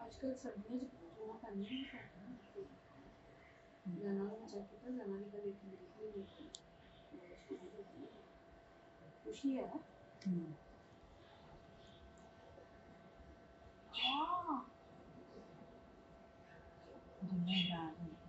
आजकल सर्दियों में जुम्मन पहनने नहीं पाते ना जाना में चेक किया जाना की कभी एक मेरी खुशी है हाँ। And.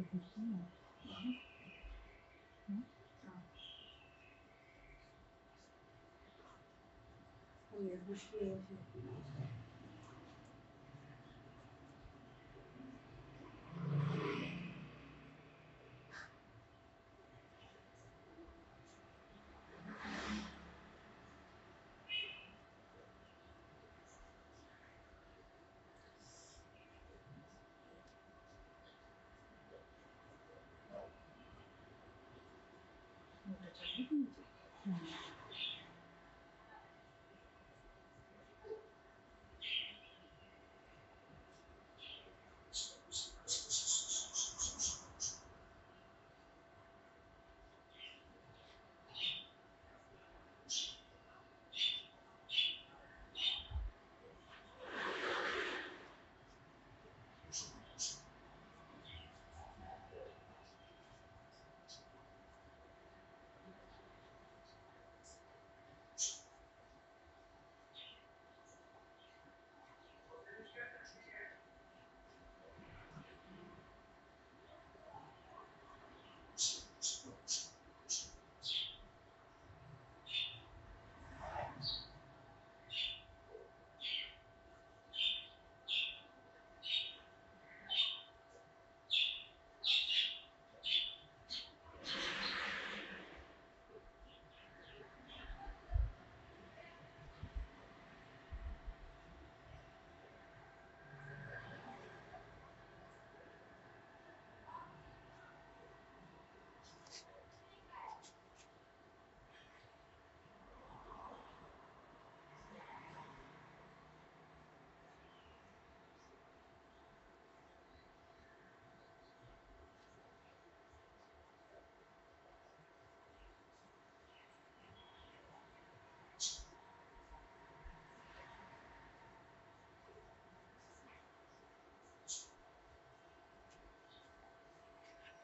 Yes, we should. Mm-hmm.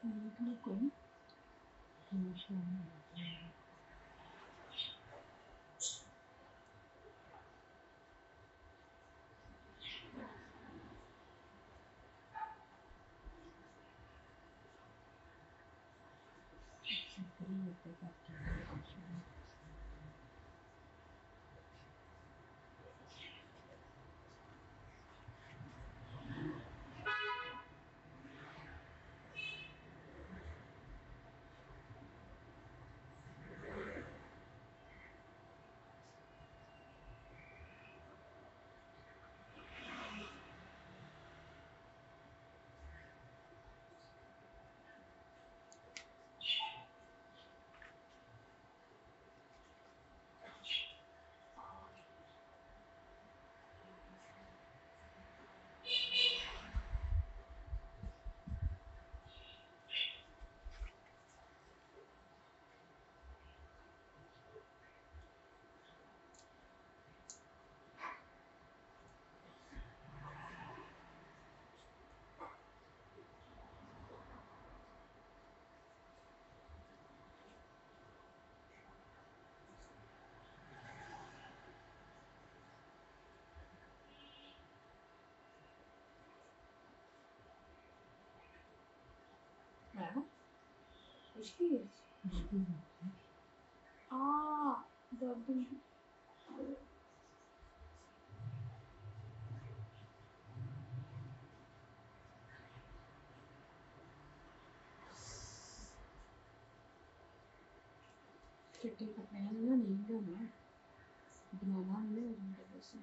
嗯，那滚。嗯，是。Üç müyüz? Aa, dördüncü. Türkiye'de ben ne neyim dönüyor? Binalar ne önünde basın?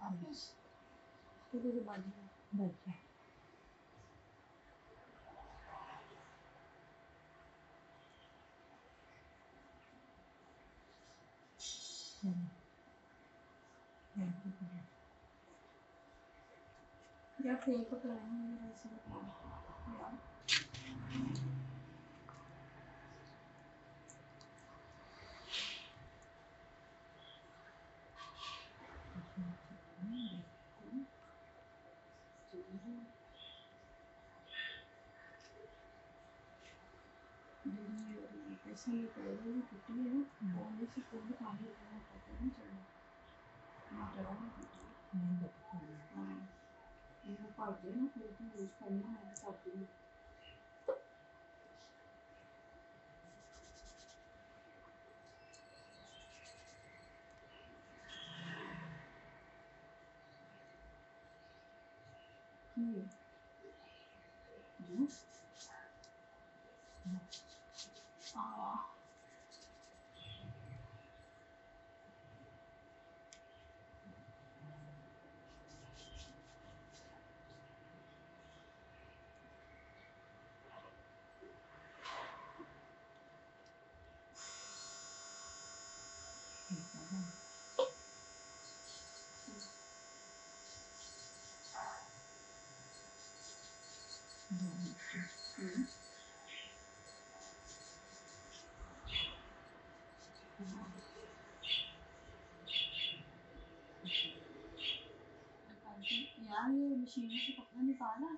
habis dulu rumahnya baca Ya, aku ikut orang yang merasa पैसा लेकर वो टूटी है ना बोलने से कोई पानी लेना पता नहीं चला मटर नहीं बता हाँ। ये पाते ना फिर तो यूज़ करना है सब दिन जूस यार ये मशीन से कपड़ा निकाला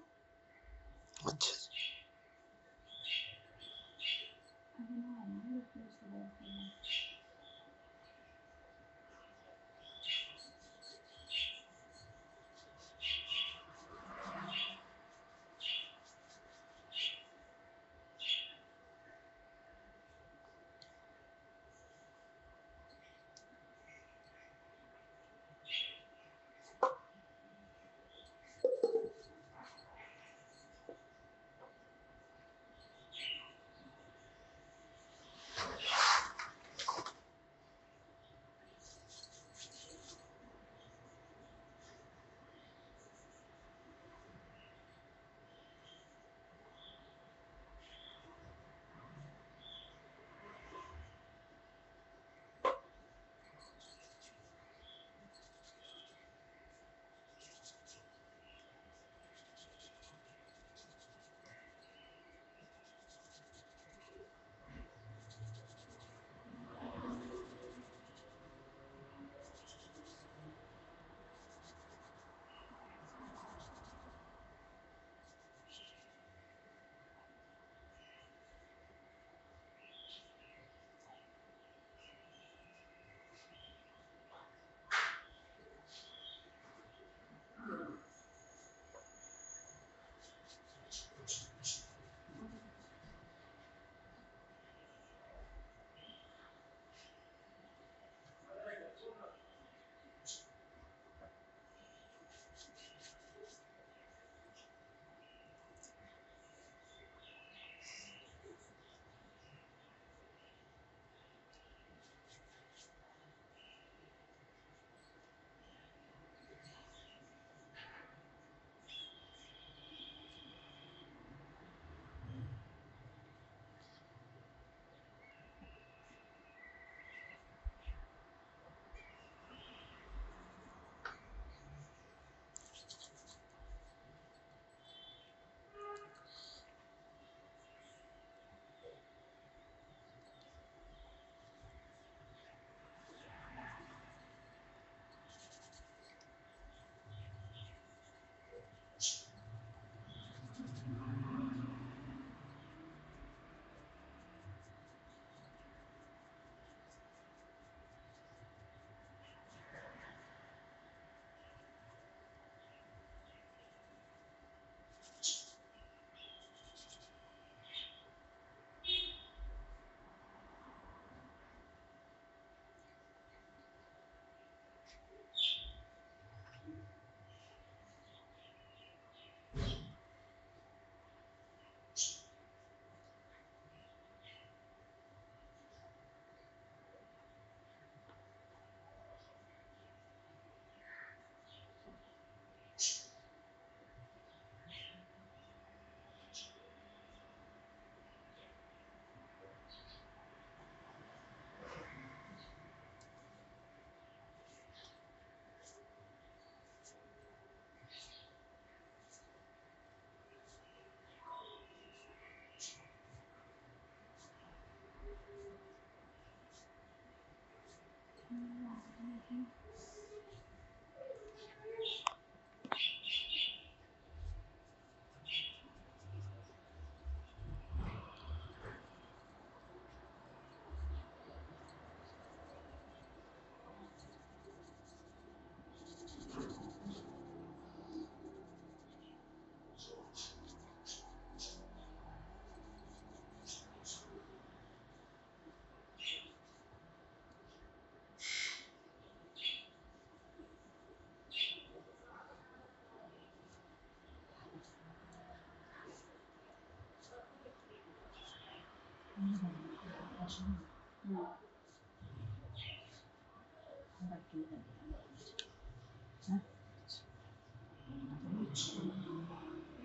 and the last meeting.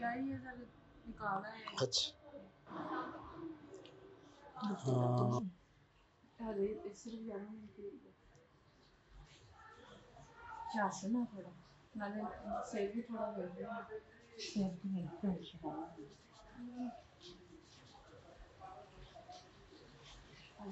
यार ये सर निकाला है अच्छा हाँ हले सिर्फ ग्यारह मिनट के लिए चास ना थोड़ा नाले सेव भी थोड़ा कर दे आज की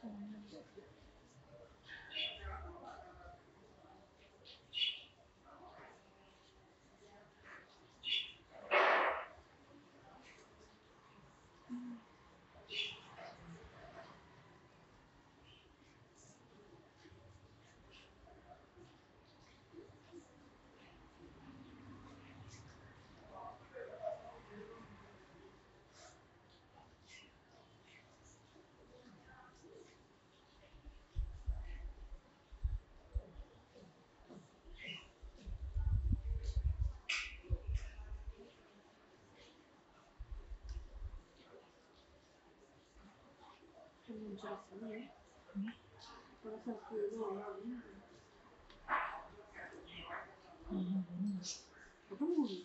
정말맛있 었. 選手。うん、かん。ない。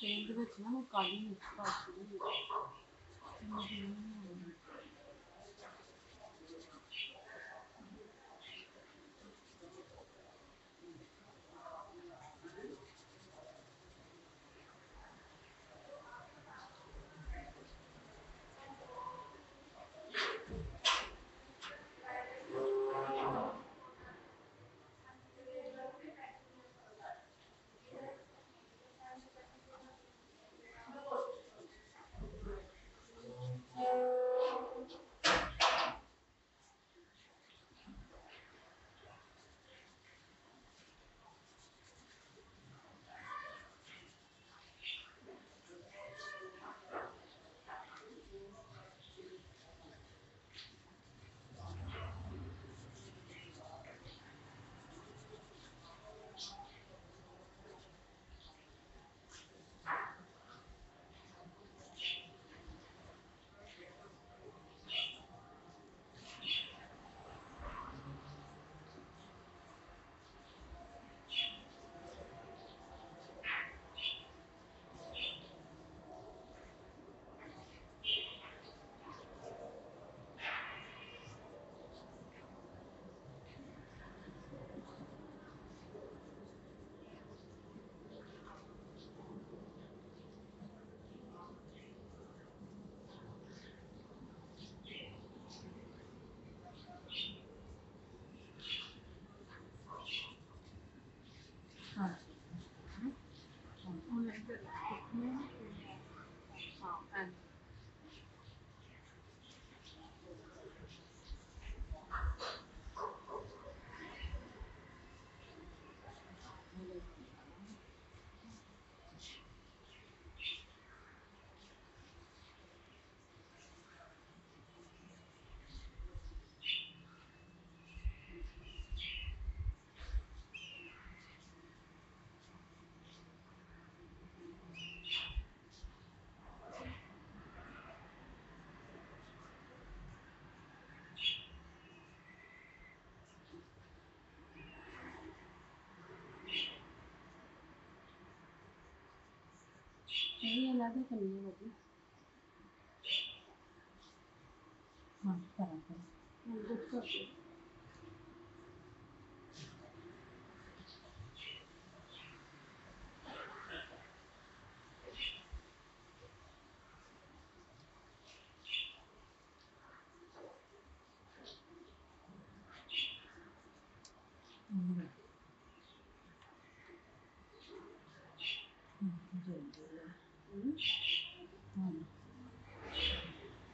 全部別のか、いい、うん。嗯。अलग हाँ बराबर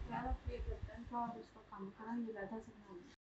यार अब ये करते हैं तो और उसका काम करेंगे ज़्यादा से बनाएँगे